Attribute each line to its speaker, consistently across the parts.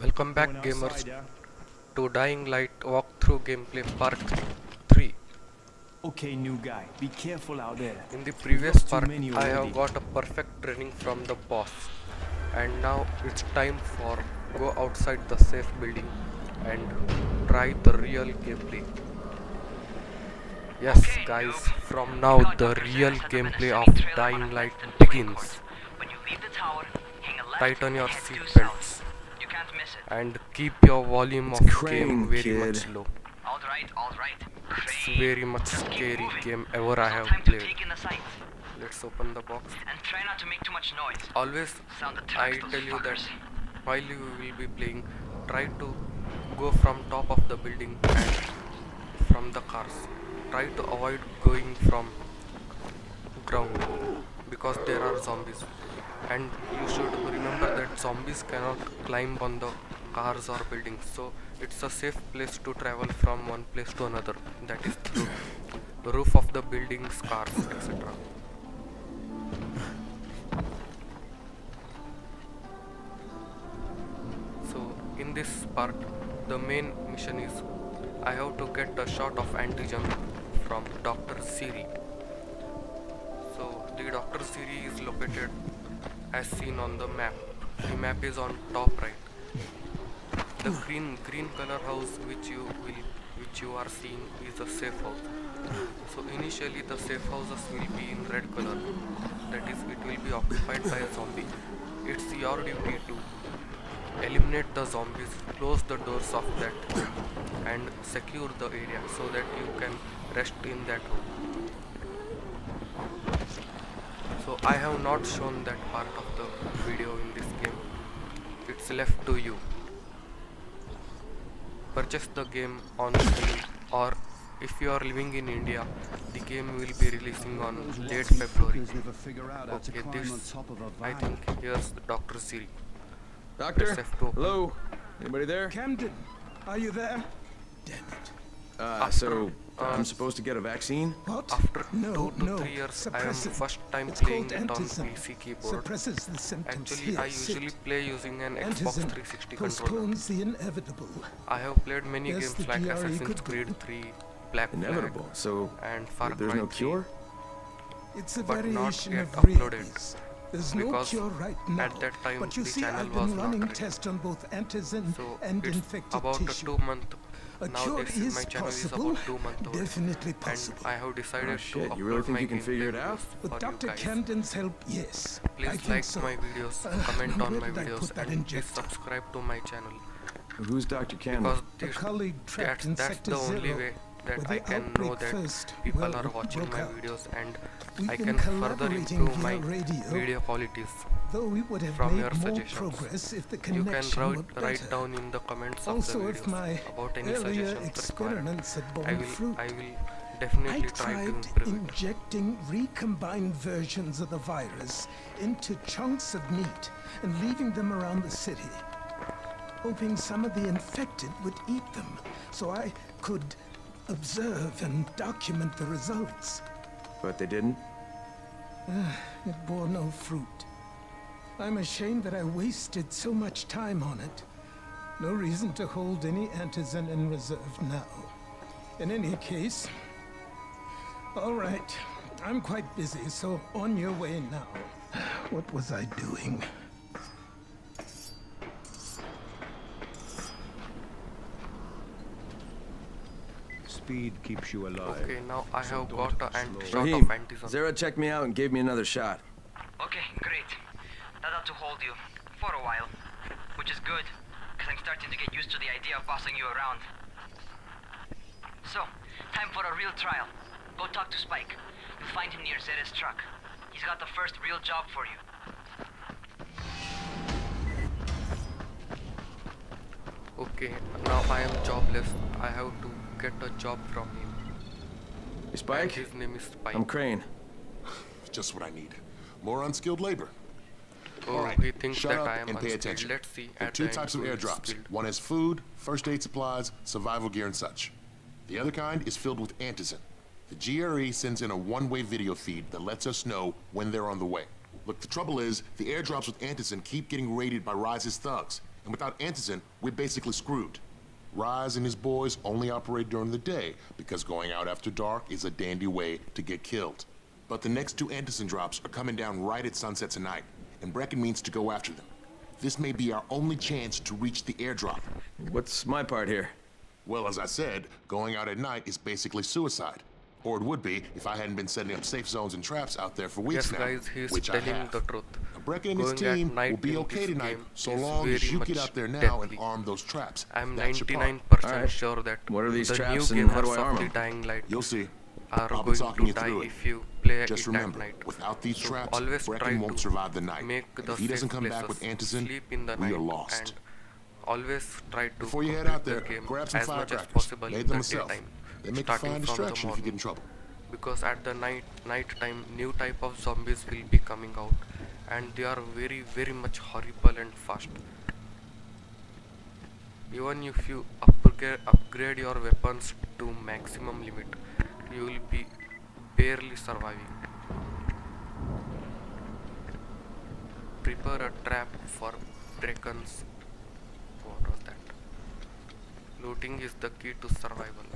Speaker 1: Welcome back gamers to Dying Light walkthrough gameplay part 3.
Speaker 2: Okay, new guy. Be careful out there.
Speaker 1: In the previous part I have got a perfect training from the boss and now it's time for go outside the safe building and try the real gameplay. Yes
Speaker 3: Okay,
Speaker 1: guys,
Speaker 3: noob.
Speaker 1: from now
Speaker 3: Got
Speaker 1: the real gameplay of Dying Light begins.
Speaker 3: When you leave the tower, hang a left
Speaker 1: Tighten your
Speaker 3: head due
Speaker 1: seatbelts
Speaker 3: south. You can't miss it.
Speaker 1: and keep your volume
Speaker 4: It's
Speaker 1: of
Speaker 4: Crane,
Speaker 1: game very
Speaker 4: kid.
Speaker 1: much low.
Speaker 3: All right, all right.
Speaker 1: It's very much
Speaker 3: Just
Speaker 1: scary game ever I have played.
Speaker 3: take in the sights.
Speaker 1: Let's open the box.
Speaker 3: And try not to make too much noise.
Speaker 1: always
Speaker 3: Sound the
Speaker 1: I tell you that while you will be playing try to go from top of the building and from the cars try to avoid going from ground because there are zombies and you should remember that zombies cannot climb on the cars or buildings so it's a safe place to travel from one place to another that is through the roof of the buildings cars etc So in this part the main mission is I have to get a shot of antigen from Dr. Zere. So the Dr. Zere is located as seen on the map. The map is on top right. The green green color house which you will which you are seeing is a safe house. So initially the safe houses will be in red color. That is it will be occupied by a zombie. It's your duty to eliminate the zombies, close the doors of that and secure the area so that you can rest in that room. So I have not shown that part of the video in this game. It's left to you. Purchase the game on Steam or if you are living in India, the game will be releasing on late February.
Speaker 5: never figure out how to
Speaker 1: Okay,
Speaker 5: on
Speaker 1: this
Speaker 5: top of a
Speaker 1: I think here's the Dr. Zere.
Speaker 4: Doctor?
Speaker 1: Press F to open.
Speaker 4: Hello? Anybody there?
Speaker 2: Camden, are you there? Damn it.
Speaker 4: Uh,
Speaker 1: After,
Speaker 4: so,
Speaker 1: uh,
Speaker 4: I'm supposed to get a vaccine?
Speaker 2: What?
Speaker 1: After
Speaker 2: no,
Speaker 1: two to
Speaker 2: no.
Speaker 1: three years, I am
Speaker 2: Suppressant.
Speaker 1: first time
Speaker 2: It's
Speaker 1: playing
Speaker 2: called
Speaker 1: it on
Speaker 2: Antizin.
Speaker 1: PC keyboard.
Speaker 2: Suppresses the symptoms.
Speaker 1: Actually,
Speaker 2: Here,
Speaker 1: I usually
Speaker 2: sit.
Speaker 1: play using an Xbox
Speaker 2: Antizin
Speaker 1: 360 controller.
Speaker 2: postpones the inevitable.
Speaker 1: I have played many
Speaker 2: Yes,
Speaker 1: games
Speaker 2: the
Speaker 1: like
Speaker 2: GRE
Speaker 1: Assassin's Creed 3, Black
Speaker 4: Inevitable.
Speaker 1: Flag,
Speaker 4: So,
Speaker 1: and Far
Speaker 4: there's
Speaker 1: Cry
Speaker 4: no
Speaker 1: 3,
Speaker 4: cure?
Speaker 2: It's a
Speaker 1: but not
Speaker 2: variation
Speaker 1: yet
Speaker 2: of
Speaker 1: uploaded,
Speaker 2: rabies. There's no
Speaker 1: because
Speaker 2: cure right now.
Speaker 1: at that time
Speaker 2: but you
Speaker 1: the
Speaker 2: see,
Speaker 1: channel
Speaker 2: I've
Speaker 1: was
Speaker 2: been
Speaker 1: not
Speaker 2: running
Speaker 1: ready.
Speaker 2: tests on both antizin
Speaker 1: So
Speaker 2: and
Speaker 1: it's
Speaker 2: infected
Speaker 1: about
Speaker 2: tissue.
Speaker 1: a two month.
Speaker 2: A
Speaker 1: now
Speaker 2: cure
Speaker 1: this
Speaker 2: is
Speaker 1: my channel
Speaker 2: possible,
Speaker 1: is about two month old,
Speaker 2: definitely
Speaker 1: and
Speaker 2: possible.
Speaker 1: I have decided
Speaker 4: Oh, shit,
Speaker 1: to
Speaker 4: you really think
Speaker 1: my
Speaker 4: you can figure it out?
Speaker 2: With Dr. Camden's help, yes. I
Speaker 1: Please
Speaker 2: think
Speaker 1: like
Speaker 2: so.
Speaker 1: my videos,
Speaker 2: Uh,
Speaker 1: comment on my videos, and please subscribe to my channel
Speaker 4: Who's Dr. Camden?
Speaker 1: because this,
Speaker 2: colleague trapped in
Speaker 1: that's
Speaker 2: Sector
Speaker 1: the only
Speaker 2: Zero,
Speaker 1: way that I can know that
Speaker 2: first,
Speaker 1: people
Speaker 2: well,
Speaker 1: are watching my
Speaker 2: out.
Speaker 1: videos and
Speaker 2: We've
Speaker 1: I can further
Speaker 2: collaborating
Speaker 1: improve my
Speaker 2: radio.
Speaker 1: video qualities.
Speaker 2: Though we would have
Speaker 1: from
Speaker 2: made
Speaker 1: your
Speaker 2: more progress if the
Speaker 1: You
Speaker 2: connection
Speaker 1: can
Speaker 2: were
Speaker 1: write,
Speaker 2: better.
Speaker 1: write down in the comments of
Speaker 2: also,
Speaker 1: the
Speaker 2: if my
Speaker 1: about any
Speaker 2: earlier
Speaker 1: suggestions required.
Speaker 2: experiments had borne
Speaker 1: I will,
Speaker 2: fruit,
Speaker 1: I will
Speaker 2: I
Speaker 1: definitely try to
Speaker 2: tried
Speaker 1: improve it.
Speaker 2: injecting recombined versions of the virus into chunks of meat and leaving them around the city, hoping some of the infected would eat them so I could observe and document the results.
Speaker 4: But they didn't?
Speaker 2: Ah, it bore no fruit. I'm ashamed that I wasted so much time on it. No reason to hold any antizin in reserve now. In any case, all right. I'm quite busy, so on your way now. What was I doing?
Speaker 5: Speed keeps you alive.
Speaker 1: Okay, now I
Speaker 5: So
Speaker 1: have got a anti shot of
Speaker 4: Rahim,
Speaker 1: antizin.
Speaker 4: Zere checked me out and gave me another shot.
Speaker 3: Okay, great. That ought to hold you. For a while. Which is good, because I'm starting to get used to the idea of bossing you around. So, time for a real trial. Go talk to Spike. You'll find him near Zeta's truck. He's got the first real job for you.
Speaker 1: Okay, now I am jobless. I have to get a job from him.
Speaker 4: Hey,
Speaker 1: And
Speaker 4: Spike?
Speaker 1: his name is Spike.
Speaker 4: I'm Crane.
Speaker 6: Just what I need. More unskilled labor. All right,
Speaker 1: he thinks
Speaker 6: shut
Speaker 1: that
Speaker 6: up
Speaker 1: I am
Speaker 6: and pay attention.
Speaker 1: Let's see
Speaker 6: There are two
Speaker 1: the
Speaker 6: types of
Speaker 1: end who is
Speaker 6: airdrops. One is food, first aid supplies, survival gear, and such. The other kind is filled with antizin. The GRE sends in a one-way video feed that lets us know when they're on the way. Look, the trouble is, the airdrops with antizin keep getting raided by Rais's thugs, And without Antizin, we're basically screwed. Rise and his boys only operate during the day because going out after dark is a dandy way to get killed. But the next two Antizin drops are coming down right at sunset tonight, and Brecken means to go after them. This may be our only chance to reach the airdrop.
Speaker 4: What's my part here?
Speaker 6: Well, as I said, going out at night is basically suicide. Or it would be if I hadn't been setting up safe zones and traps out there for weeks
Speaker 1: Yes,
Speaker 6: now,
Speaker 1: guys, he is
Speaker 6: which I
Speaker 1: telling
Speaker 6: have.
Speaker 1: the truth.
Speaker 6: Brecken and his
Speaker 1: Going at
Speaker 6: team will be okay tonight, so long as you get out there now and arm those traps.
Speaker 1: I'm 99% sure that
Speaker 4: What are these
Speaker 1: the
Speaker 4: traps
Speaker 1: new
Speaker 4: and how do I arm them?
Speaker 1: Dying Light
Speaker 6: You'll see.
Speaker 1: Are
Speaker 6: I'll
Speaker 1: going
Speaker 6: talking
Speaker 1: to
Speaker 6: you
Speaker 1: die
Speaker 6: through it.
Speaker 1: if you play
Speaker 6: Just
Speaker 1: it
Speaker 6: remember,
Speaker 1: at night.
Speaker 6: without these
Speaker 1: So
Speaker 6: traps,
Speaker 1: always try
Speaker 6: Brecken won't
Speaker 1: to
Speaker 6: survive the night.
Speaker 1: Make the
Speaker 6: if he doesn't come back with Antizin,
Speaker 1: sleep in the
Speaker 6: we are lost.
Speaker 1: and always try to
Speaker 6: Before you head out there,
Speaker 1: the
Speaker 6: grab some
Speaker 1: as much as
Speaker 6: firecrackers.
Speaker 1: possible
Speaker 6: Made
Speaker 1: in
Speaker 6: them
Speaker 1: the
Speaker 6: myself.
Speaker 1: daytime,
Speaker 6: They make a fine distraction if you get in trouble.
Speaker 1: because at the night night time new type of zombies will be coming out and they are very very much horrible and fast even if you upgrade, upgrade your weapons to maximum limit you will be barely surviving. Prepare a trap for Brecken's what was that looting is the key to survival.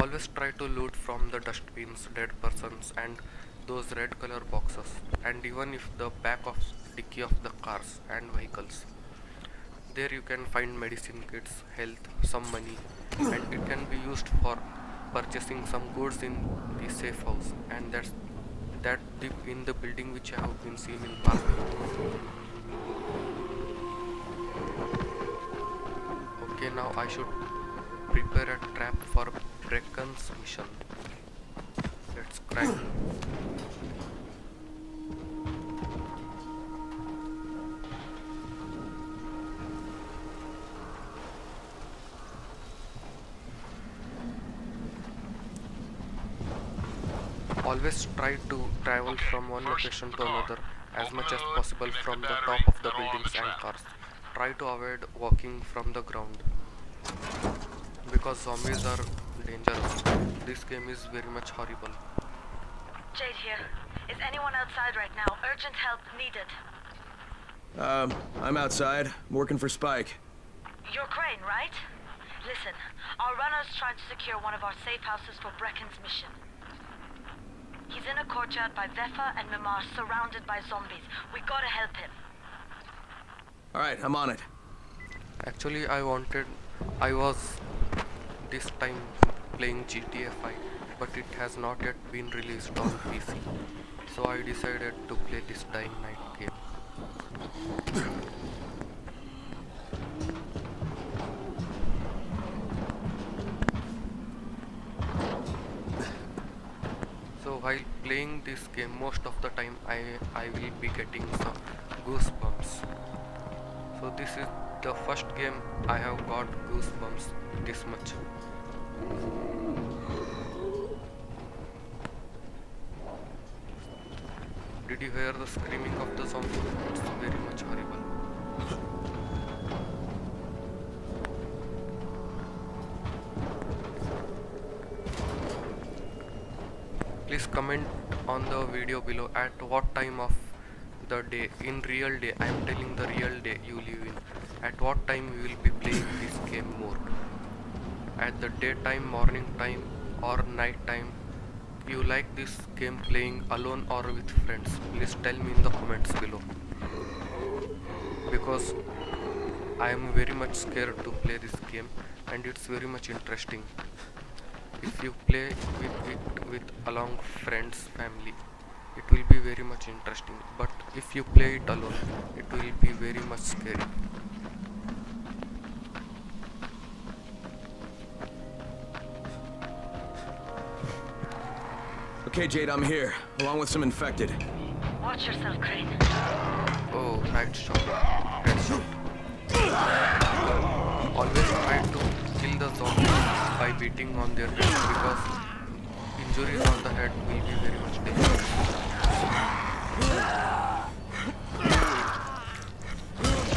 Speaker 1: Always try to loot from the dustbins, dead persons and those red color boxes and even if the back of dicky of the cars and vehicles. There you can find medicine kits, health, some money and it can be used for purchasing some goods in the safe house and that's that deep in the building which I have been seen in park. Okay now I should prepare a trap for Brecken's mission. Let's crack. Always try to travel from one location to another as much as possible from the top of the buildings and cars. Try to avoid walking from the ground because zombies are dangerous. This game is very much horrible.
Speaker 7: Jade here. Is anyone outside right now? Urgent help needed.
Speaker 4: Um, I'm outside, I'm working for Spike.
Speaker 7: You're Crane, right? Listen, our runner's trying to secure one of our safe houses for Brecken's mission. He's in a courtyard by Vefa and Mimar, surrounded by zombies. We gotta help him.
Speaker 4: Alright, I'm on it.
Speaker 1: Actually, I wanted, I was this time playing GTA 5, but it has not yet been released on PC. So I decided to play this Dying Night game. So while playing this game, most of the time I I will be getting some goosebumps. So this is the first game I have got goosebumps this much. Did you hear the screaming of the zombie? It's very much horrible. Please comment on the video below at what time of the day in real day I am telling the real day you live in. At what time you will be playing this game more at the daytime morning time or night time? You like this game playing alone or with friends? Please tell me in the comments below. Because I am very much scared to play this game and it's very much interesting if you play with it with along friends family it will be very much interesting but if you play it alone it will be very much scary
Speaker 4: Okay, Jade, I'm here, along with some infected.
Speaker 7: Watch yourself, Crane.
Speaker 1: oh right shot beating on their head because injuries on the head will be very much dangerous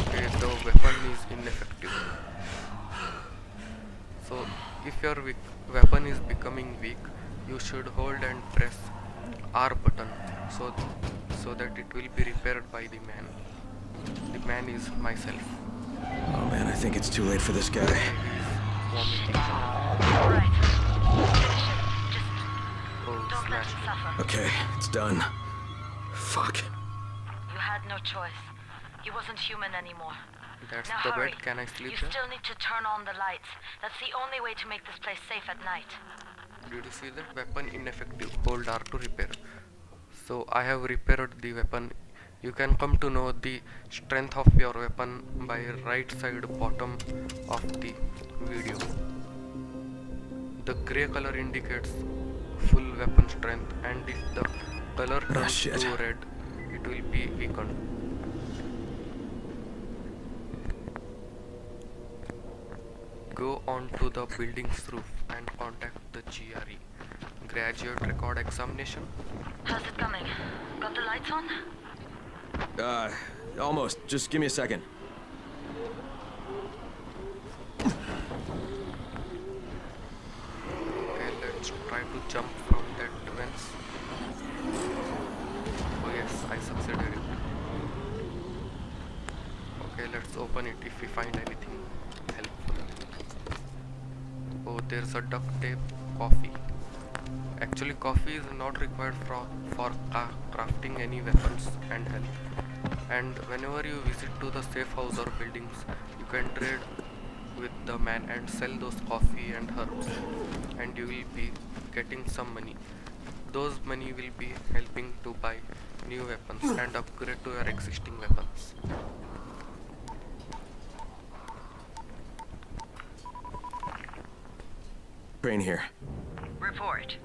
Speaker 1: okay the weapon is ineffective so if your weapon is becoming weak you should hold and press R button so so that it will be repaired by the man The man is myself.
Speaker 4: Oh man, I think it's too late for this guy.
Speaker 1: Vomiting.
Speaker 7: Alright. Finish it. Just
Speaker 1: Oh,
Speaker 7: don't let
Speaker 1: smashed
Speaker 7: him suffer.
Speaker 4: Okay, it's done. Fuck.
Speaker 7: You had no choice. He wasn't human anymore.
Speaker 1: That's
Speaker 7: now
Speaker 1: the
Speaker 7: hurry.
Speaker 1: bed. Can I sleep
Speaker 7: you
Speaker 1: there?
Speaker 7: still need to turn on the lights. That's the only way to make this place safe at night.
Speaker 1: Did you see that weapon ineffective? Hold R to repair. So I have repaired the weapon. You can come to know the strength of your weapon by right side bottom of the video. The grey color indicates full weapon strength and if the color ah, turns
Speaker 4: shit.
Speaker 1: to red, it will be weakened. Go on to the building's roof and contact the GRE. Graduate record examination.
Speaker 7: How's it coming? Got the lights on?
Speaker 4: Uh, almost. Just give me a second.
Speaker 1: Okay, let's try to jump from that vents. Oh yes, I succeeded. Okay, let's open it if we find anything helpful. Oh, there's a duct tape coffee. Actually, coffee is not required for, for ca- crafting any weapons and health. And whenever you visit to the safe house or buildings, you can trade with the man and sell those coffee and herbs and you will be getting some money. Those money will be helping to buy new weapons and upgrade to your existing weapons.
Speaker 4: Crane here.
Speaker 3: Report.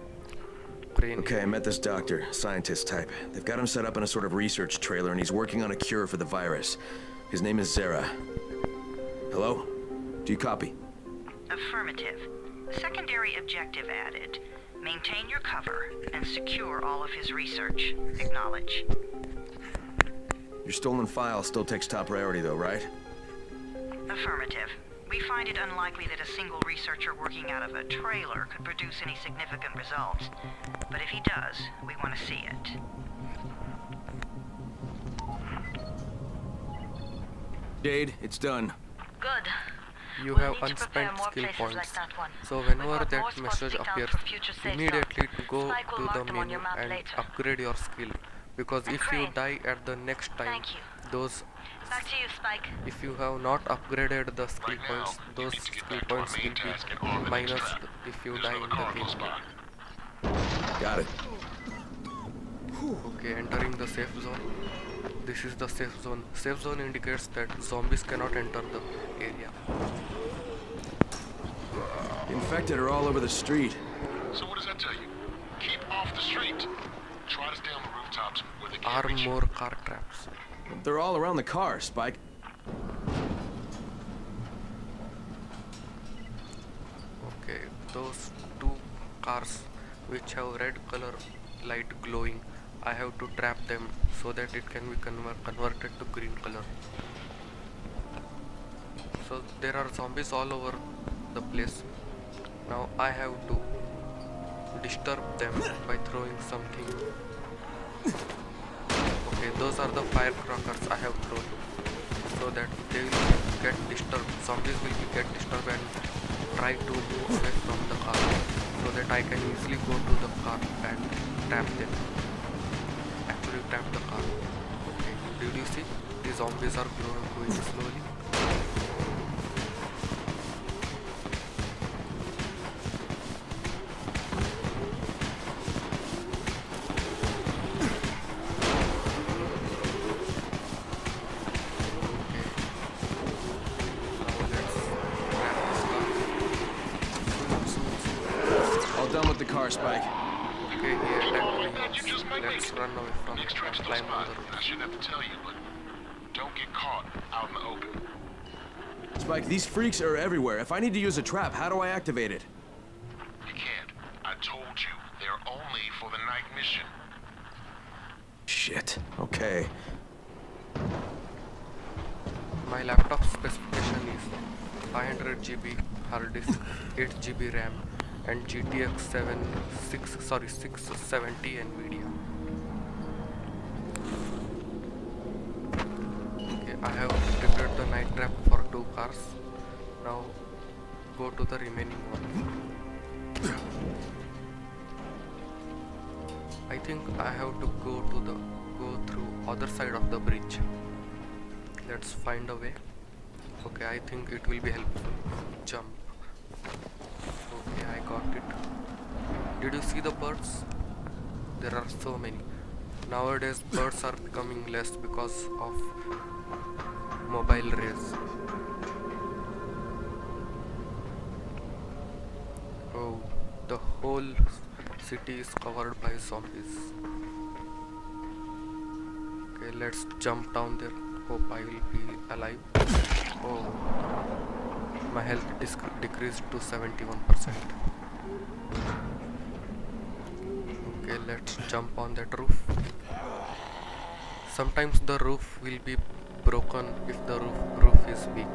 Speaker 1: Crane
Speaker 4: Okay, I met this doctor, scientist type. They've got him set up in a sort of research trailer, and he's working on a cure for the virus. His name is Zere. Hello? Do you copy?
Speaker 8: Affirmative. Secondary objective added. Maintain your cover and secure all of his research. Acknowledge.
Speaker 4: Your stolen file still takes top priority, though, right?
Speaker 8: Affirmative. We find it unlikely that a single researcher working out of a trailer could produce any significant results. But if he does, we want to see it.
Speaker 4: Jade, it's done.
Speaker 7: Good.
Speaker 1: You
Speaker 7: We'll
Speaker 1: have
Speaker 7: need to prepare
Speaker 1: unspent
Speaker 7: more
Speaker 1: skill
Speaker 7: places
Speaker 1: points.
Speaker 7: like that one.
Speaker 1: So whenever that message appears,
Speaker 7: for future safe
Speaker 1: immediately
Speaker 7: zones.
Speaker 1: go to the menu and
Speaker 7: later.
Speaker 1: upgrade your skill. Because
Speaker 7: And
Speaker 1: if you die at the next time, those
Speaker 7: Back to you, Spike.
Speaker 1: if you have not upgraded the skill
Speaker 6: Right now,
Speaker 1: points,
Speaker 6: you
Speaker 1: those
Speaker 6: need to get
Speaker 1: skill
Speaker 6: back to our
Speaker 1: points will
Speaker 6: main task and
Speaker 1: be
Speaker 6: arm the next
Speaker 1: minus if you
Speaker 6: There's
Speaker 1: die in the game.
Speaker 6: close by.
Speaker 4: Got it.
Speaker 1: Okay, entering the safe zone. This is the safe zone. Safe zone indicates that zombies cannot enter the area.
Speaker 4: Infected are all over the street.
Speaker 6: So what does that tell you? Keep off the street. Try to stay on the rooftops where they can't
Speaker 1: Are
Speaker 6: reach you.
Speaker 1: more car traps.
Speaker 4: They're all around the car, Spike.
Speaker 1: Okay, those two cars which have red color light glowing, I have to trap them so that it can be conver- converted to green color. So there are zombies all over the place. Now I have to disturb them by throwing something. Okay, those are the firecrackers I have thrown so that they will get disturbed. Zombies will get disturbed and try to move away from the car so that I can easily go to the car and tap them. Actually tap the car. Okay, did you see? The zombies are growing, slowly. That,
Speaker 6: you just might make
Speaker 1: Let's
Speaker 6: it.
Speaker 1: run away from
Speaker 6: Next
Speaker 1: it
Speaker 6: trap's
Speaker 1: climb
Speaker 6: by.
Speaker 1: the roof.
Speaker 6: I shouldn't have to tell you, but don't get caught out in the open.
Speaker 4: Spike, these freaks are everywhere. If I need to use a trap, how do I activate it?
Speaker 6: You can't. I told you, they're only for the night mission.
Speaker 4: Shit. Okay.
Speaker 1: My laptop specification is 500 GB hard disk, 8 GB RAM, and GTX 7 6 sorry 670 Nvidia. Okay, I have prepared the night trap for two cars. Now go to the remaining one. I think I have to go to the go through other side of the bridge. Let's find a way. Okay, I think it will be helpful. Jump. Got it. Did you see the birds? There are so many. Nowadays, birds are becoming less because of mobile rays. Oh, the whole city is covered by zombies. Okay, let's jump down there. Hope I will be alive. Oh, my health decreased to 71%. Okay, let's jump on that roof. Sometimes the roof will be broken if the roof, roof is weak.